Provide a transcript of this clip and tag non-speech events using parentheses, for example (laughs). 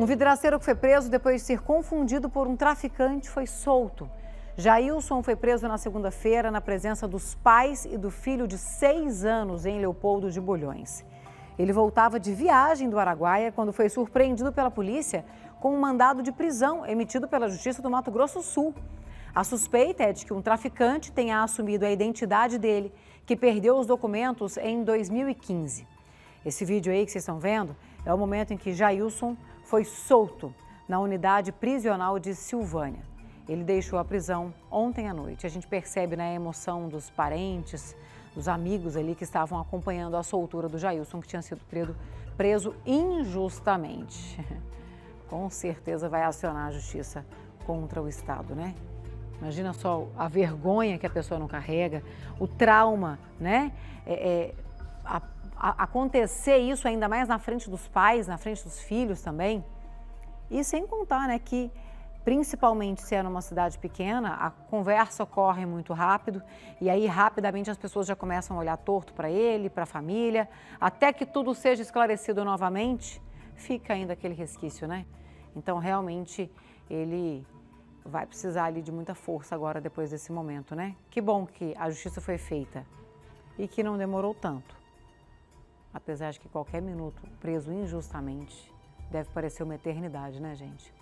Um vidraceiro que foi preso depois de ser confundido por um traficante foi solto. Jailson foi preso na segunda-feira na presença dos pais e do filho de seis anos em Leopoldo de Bulhões. Ele voltava de viagem do Araguaia quando foi surpreendido pela polícia com um mandado de prisão emitido pela Justiça do Mato Grosso Sul. A suspeita é de que um traficante tenha assumido a identidade dele, que perdeu os documentos em 2015. Esse vídeo aí que vocês estão vendo é o momento em que Jailson foi solto na unidade prisional de Silvânia. Ele deixou a prisão ontem à noite. A gente percebe na né, emoção dos parentes, dos amigos ali que estavam acompanhando a soltura do Jailson, que tinha sido preso, preso injustamente. (laughs) Com certeza vai acionar a justiça contra o Estado, né? Imagina só a vergonha que a pessoa não carrega, o trauma, né? É, é, a, a, acontecer isso ainda mais na frente dos pais, na frente dos filhos também. E sem contar, né, que principalmente se é numa cidade pequena, a conversa ocorre muito rápido e aí rapidamente as pessoas já começam a olhar torto para ele, para a família, até que tudo seja esclarecido novamente, fica ainda aquele resquício, né? Então realmente ele vai precisar ali de muita força agora depois desse momento, né? Que bom que a justiça foi feita e que não demorou tanto. Apesar de que qualquer minuto preso injustamente deve parecer uma eternidade, né, gente?